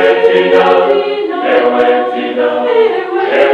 Eretino, Eretino, Eretino.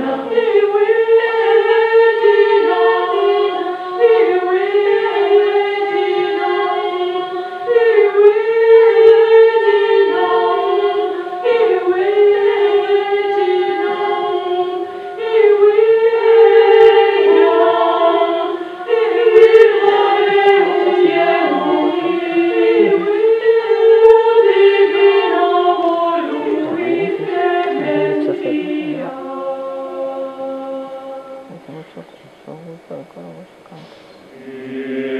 Amém. Guru Guru Guru